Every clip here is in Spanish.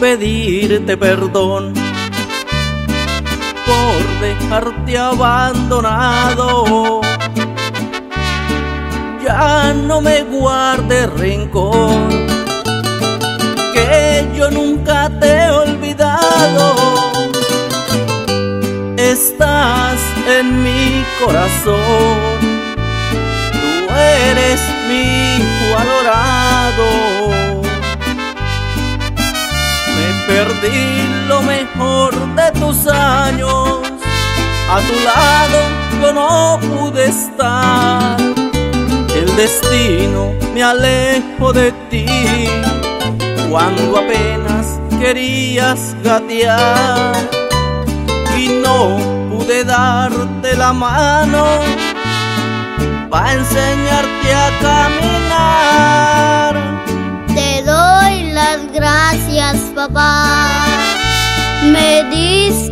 pedirte perdón por dejarte abandonado. Ya no me guarde rencor, que yo nunca te he olvidado. Estás en mi corazón, tú eres mi hijo adorado. A tu lado yo no pude estar. El destino me alejo de ti cuando apenas querías gatear y no pude darte la mano para enseñarte a caminar. Te doy las gracias, papá. Me diste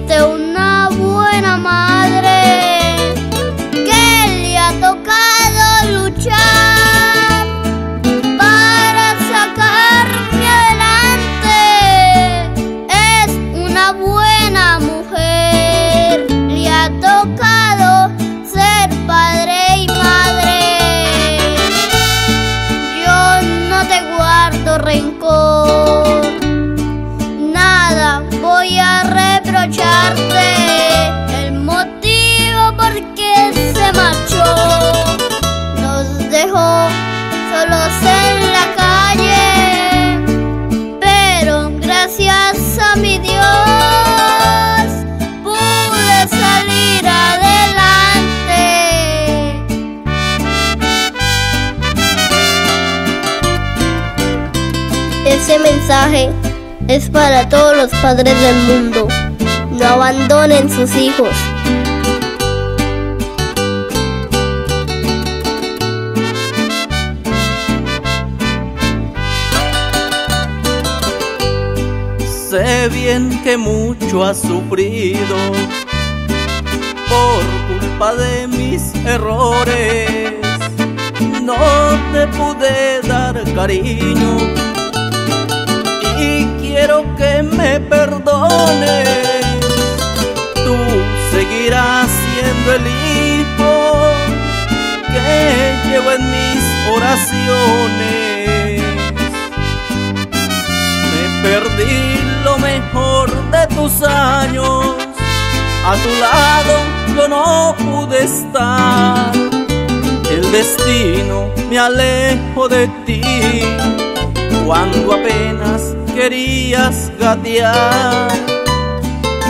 Dios pude salir adelante. Ese mensaje es para todos los padres del mundo. No abandonen sus hijos. Sé bien que mucho has sufrido por culpa de mis errores. No te pude dar cariño y quiero que me perdones. Tú seguirás siendo el hijo que llevo en mis oraciones. Tus años, a tu lado yo no pude estar. El destino me alejo de ti cuando apenas querías gatear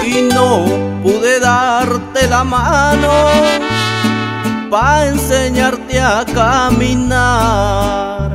y no pude darte la mano para enseñarte a caminar.